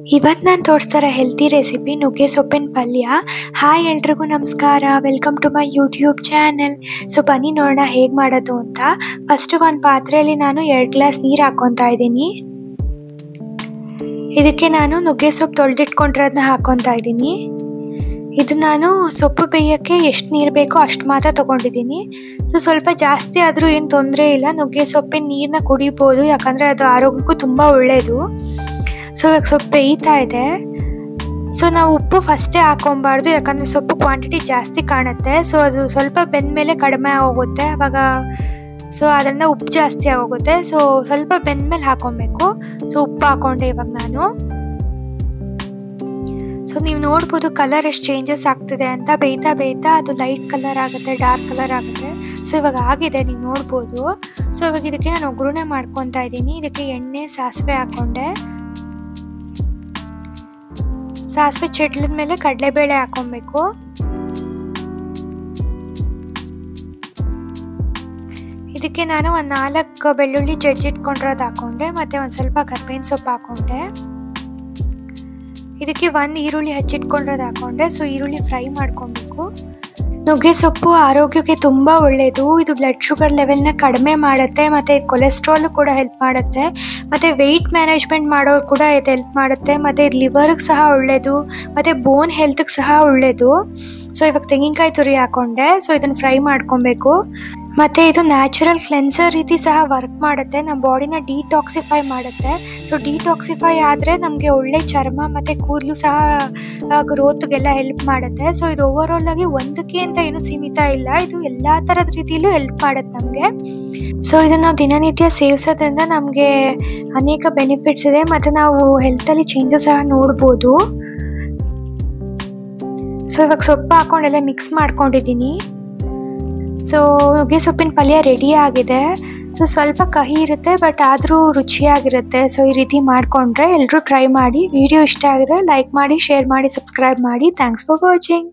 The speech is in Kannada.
ಇವತ್ತು ನಾನು ತೋರಿಸ್ತಾರ ಹೆಲ್ತಿ ರೆಸಿಪಿ ನುಗ್ಗೆ ಸೊಪ್ಪಿನ ಪಲ್ಯ. ಹಾಯ್ ಎಲ್ರಿಗೂ ನಮಸ್ಕಾರ. Welcome to my YouTube channel so ಬನ್ನಿ ನೋಡೋಣ ಹೇಗೆ ಮಾಡೋದು ಅಂತ. ಫಸ್ಟ್ ಒಂದು ಪಾತ್ರೆಯಲ್ಲಿ ನಾನು ಎರಡು ಗ್ಲಾಸ್ ನೀರು ಹಾಕ್ಕೊತಾ ಇದ್ದೀನಿ. ಇದಕ್ಕೆ ನಾನು ನುಗ್ಗೆ ಸೊಪ್ಪು ತೊಳೆದಿಟ್ಕೊಂಡಿರೋದನ್ನ ಹಾಕ್ಕೊತಾ ಇದ್ದೀನಿ. ಇದು ನಾನು ಸೊಪ್ಪು ಬೇಯೋಕ್ಕೆ ಎಷ್ಟು ನೀರು ಬೇಕೋ ಅಷ್ಟು ಮಾತ್ರ ತೊಗೊಂಡಿದ್ದೀನಿ. ಸೊ ಸ್ವಲ್ಪ ಜಾಸ್ತಿ ಆದರೂ ಏನು ತೊಂದರೆ ಇಲ್ಲ. ನುಗ್ಗೆ ಸೊಪ್ಪಿನ ನೀರನ್ನ ಕುಡಿಬೋದು. ಯಾಕಂದರೆ ಅದು ಆರೋಗ್ಯಕ್ಕೂ ತುಂಬ ಒಳ್ಳೆಯದು ಸೊ ಇವಾಗ ಸೊಪ್ಪು ಬೇಯ್ತಾ ಇದೆ. ಸೊ ನಾವು ಉಪ್ಪು ಫಸ್ಟೇ ಹಾಕೊಬಾರ್ದು, ಯಾಕಂದರೆ ಸೊಪ್ಪು ಕ್ವಾಂಟಿಟಿ ಜಾಸ್ತಿ ಕಾಣುತ್ತೆ. ಸೊ ಅದು ಸ್ವಲ್ಪ ಬೆಂದ ಮೇಲೆ ಕಡಿಮೆ ಆಗೋಗುತ್ತೆ. ಅವಾಗ ಸೊ ಅದರಿಂದ ಉಪ್ಪು ಜಾಸ್ತಿ ಆಗೋಗುತ್ತೆ. ಸೊ ಸ್ವಲ್ಪ ಬೆಂದ ಮೇಲೆ ಹಾಕೊಬೇಕು. ಸೊ ಉಪ್ಪು ಹಾಕೊಂಡೆ ಇವಾಗ ನಾನು. ಸೊ ನೀವು ನೋಡ್ಬೋದು ಕಲರ್ ಎಷ್ಟು ಚೇಂಜಸ್ ಆಗ್ತಿದೆ ಅಂತ. ಬೇಯ್ತಾ ಬೇಯ್ತಾ ಅದು ಲೈಟ್ ಕಲರ್ ಆಗುತ್ತೆ ಡಾರ್ಕ್ ಕಲರ್ ಆಗುತ್ತೆ. ಸೊ ಇವಾಗ ಆಗಿದೆ, ನೀವು ನೋಡ್ಬೋದು. ಸೊ ಇವಾಗ ಇದಕ್ಕೆ ನಾನು ಒಗ್ಗರಣೆ ಮಾಡ್ಕೊತಾ ಇದ್ದೀನಿ. ಇದಕ್ಕೆ ಎಣ್ಣೆ, ಸಾಸಿವೆ ಹಾಕೊಂಡೆ. ಸಾಸಿವೆ ಚಟ್ಲದ ಮೇಲೆ ಕಡಲೆಬೇಳೆ ಹಾಕೊಬೇಕು. ಇದಕ್ಕೆ ನಾನು ಒಂದು ನಾಲ್ಕು ಬೆಳ್ಳುಳ್ಳಿ ಜಡ್ಜಿಟ್ಕೊಂಡಿರೋದು ಹಾಕೊಂಡೆ, ಮತ್ತು ಒಂದು ಸ್ವಲ್ಪ ಕರ್ಬೇವಿನ ಸೊಪ್ಪು ಹಾಕೊಂಡೆ. ಇದಕ್ಕೆ ಒಂದು ಈರುಳ್ಳಿ ಹಚ್ಚಿಟ್ಕೊಂಡಿರೋದು ಹಾಕೊಂಡೆ, ಸೊ ಈರುಳ್ಳಿ ಫ್ರೈ ಮಾಡ್ಕೊಬೇಕು. ನುಗ್ಗೆ ಸೊಪ್ಪು ಆರೋಗ್ಯಕ್ಕೆ ತುಂಬ ಒಳ್ಳೆಯದು ಇದು ಬ್ಲಡ್ ಶುಗರ್ ಲೆವೆಲ್ನ ಕಡಿಮೆ ಮಾಡುತ್ತೆ, ಮತ್ತು ಕೊಲೆಸ್ಟ್ರಾಲ್ ಕೂಡ ಹೆಲ್ಪ್ ಮಾಡುತ್ತೆ, ಮತ್ತು ವೆಯ್ಟ್ ಮ್ಯಾನೇಜ್ಮೆಂಟ್ ಮಾಡೋರು ಕೂಡ ಇದು ಹೆಲ್ಪ್ ಮಾಡುತ್ತೆ, ಮತ್ತು ಲಿವರ್ ಲಿವರ್ಗೆ ಸಹ ಒಳ್ಳೆಯದು ಮತ್ತು ಬೋನ್ ಹೆಲ್ತ್ಗೆ ಸಹ ಒಳ್ಳೆಯದು ಸೊ ಇವಾಗ ತೆಂಗಿನಕಾಯಿ ತುರಿ ಹಾಕೊಂಡೆ ಸೊ ಇದನ್ನು ಫ್ರೈ ಮಾಡ್ಕೊಬೇಕು. ಮತ್ತು ಇದು ನ್ಯಾಚುರಲ್ ಕ್ಲೆನ್ಸರ್ ರೀತಿ ಸಹ ವರ್ಕ್ ಮಾಡುತ್ತೆ. ನಮ್ಮ ಬಾಡಿನ ಡಿಟಾಕ್ಸಿಫೈ ಮಾಡುತ್ತೆ. ಸೊ ಡಿಟಾಕ್ಸಿಫೈ ಆದರೆ ನಮಗೆ ಒಳ್ಳೆ ಚರ್ಮ ಮತ್ತು ಕೂದಲು ಸಹ ಗ್ರೋತ್ಗೆಲ್ಲ ಹೆಲ್ಪ್ ಮಾಡುತ್ತೆ. ಸೊ ಇದು ಓವರ್ ಆಗಿ ಒಂದಕ್ಕೆ ಅಂತ ಏನು ಸೀಮಿತ ಇಲ್ಲ. ಇದು ಎಲ್ಲ ಥರದ ರೀತಿಯಲ್ಲೂ ಹೆಲ್ಪ್ ಮಾಡುತ್ತೆ ನಮಗೆ. ಸೊ ಇದನ್ನು ನಾವು ದಿನನಿತ್ಯ ಸೇವಿಸೋದ್ರಿಂದ ನಮಗೆ ಅನೇಕ ಬೆನಿಫಿಟ್ಸ್ ಇದೆ. ಮತ್ತು ನಾವು ಹೆಲ್ತಲ್ಲಿ ಚೇಂಜಸ್ ಸಹ ನೋಡ್ಬೋದು. ಸೊ ಇವಾಗ ಸೊಪ್ಪು ಹಾಕೊಂಡೆಲ್ಲ ಮಿಕ್ಸ್ ಮಾಡ್ಕೊಂಡಿದ್ದೀನಿ. ಸೊ ನುಗ್ಗೆ ಸೊಪ್ಪಿನ ಪಲ್ಯ ರೆಡಿ ಆಗಿದೆ. ಸೊ ಸ್ವಲ್ಪ ಕಹಿ ಇರುತ್ತೆ ಬಟ್ ಆದರೂ ರುಚಿಯಾಗಿರುತ್ತೆ. ಸೊ ಈ ರೀತಿ ಮಾಡಿಕೊಂಡ್ರೆ ಎಲ್ಲರೂ ಟ್ರೈ ಮಾಡಿ. ವಿಡಿಯೋ ಇಷ್ಟ ಆಗಿದ್ರೆ ಲೈಕ್ ಮಾಡಿ ಶೇರ್ ಮಾಡಿ ಸಬ್ಸ್ಕ್ರೈಬ್ ಮಾಡಿ. Thanks for watching